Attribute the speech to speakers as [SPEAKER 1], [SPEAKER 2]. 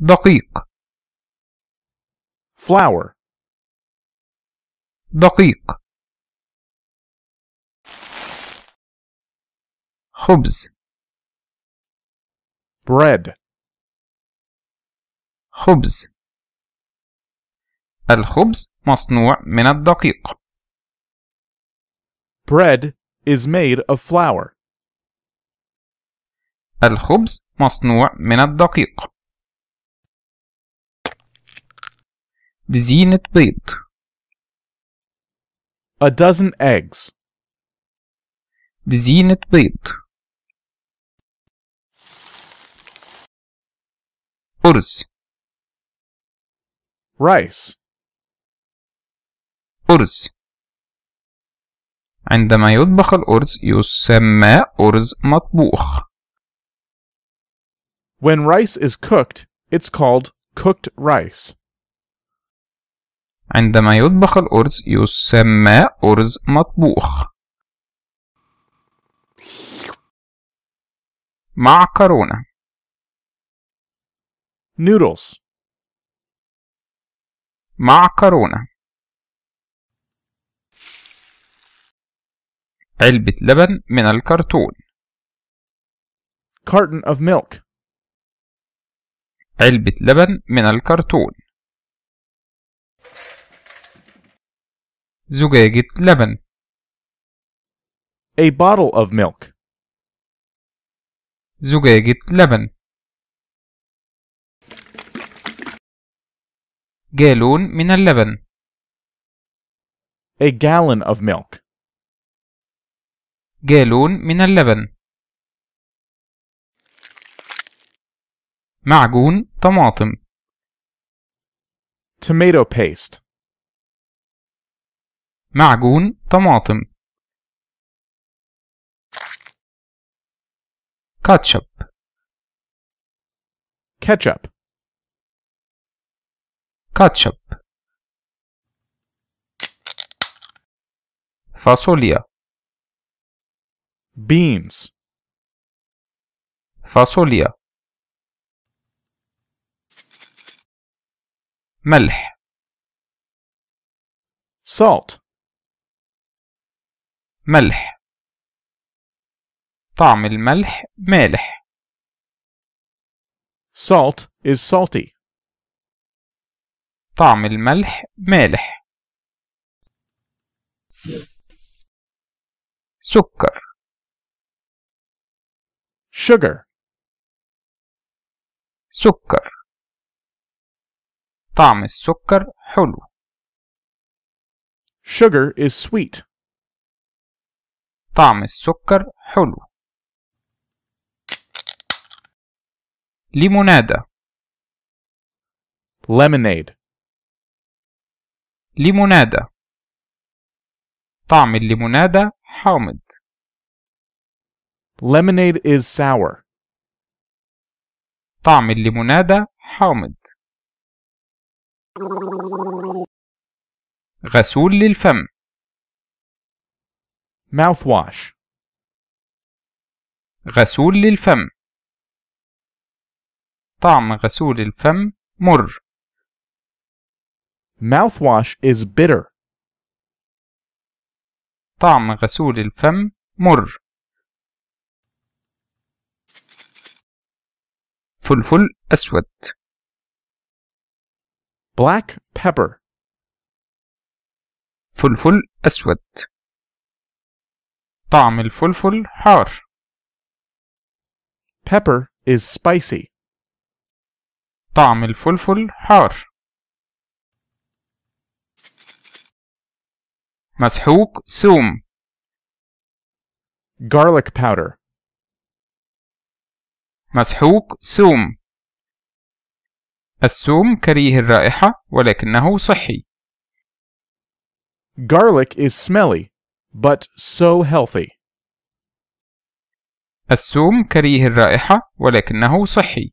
[SPEAKER 1] دقيق.
[SPEAKER 2] Flour,
[SPEAKER 1] دقيق. خبز.
[SPEAKER 2] Bread,
[SPEAKER 1] خبز. الخبز مصنوع من الدقيق.
[SPEAKER 2] Bread is made of flour,
[SPEAKER 1] الخبز مصنوع من الدقيق. دزينة بيض
[SPEAKER 2] a dozen eggs,
[SPEAKER 1] دزينة بيض أرز
[SPEAKER 2] rice,
[SPEAKER 1] أرز عندما يطبخ الأرز يسمى أرز مطبوخ
[SPEAKER 2] when rice is cooked, it's called cooked rice.
[SPEAKER 1] عندما يطبخ الأرز يسمى أرز مطبوخ. معكرونة
[SPEAKER 2] noodles,
[SPEAKER 1] معكرونة علبة لبن من الكرتون.
[SPEAKER 2] Carton of milk,
[SPEAKER 1] علبة لبن من الكرتون. زجاجة لبن
[SPEAKER 2] a bottle of milk,
[SPEAKER 1] زجاجة لبن جالون من اللبن
[SPEAKER 2] a gallon of milk,
[SPEAKER 1] جالون من اللبن معجون طماطم
[SPEAKER 2] tomato paste,
[SPEAKER 1] معجون طماطم. كاتشب.
[SPEAKER 2] ketchup,
[SPEAKER 1] كاتشب. فاصوليا.
[SPEAKER 2] beans,
[SPEAKER 1] فاصوليا. ملح.
[SPEAKER 2] salt,
[SPEAKER 1] ملح. طعم الملح مالح.
[SPEAKER 2] Salt is salty,
[SPEAKER 1] طعم الملح مالح. سكر.
[SPEAKER 2] Sugar,
[SPEAKER 1] سكر. طعم السكر حلو.
[SPEAKER 2] Sugar is sweet,
[SPEAKER 1] طعم السكر حلو. ليمونادة
[SPEAKER 2] lemonade,
[SPEAKER 1] ليمونادة طعم الليمونادة حامض.
[SPEAKER 2] Lemonade is sour,
[SPEAKER 1] طعم الليمونادة حامض. غسول للفم.
[SPEAKER 2] Mouthwash,
[SPEAKER 1] غسول للفم. طعم غسول الفم مر.
[SPEAKER 2] Mouthwash is bitter,
[SPEAKER 1] طعم غسول الفم مر. فلفل أسود.
[SPEAKER 2] Black pepper,
[SPEAKER 1] فلفل أسود. طعم الفلفل حار.
[SPEAKER 2] Pepper is spicy,
[SPEAKER 1] طعم الفلفل حار. مسحوق ثوم
[SPEAKER 2] garlic powder,
[SPEAKER 1] مسحوق ثوم الثوم كريه الرائحة ولكنه صحي.
[SPEAKER 2] Garlic is smelly, but so healthy.
[SPEAKER 1] الثوم كريه الرائحة ولكنه صحي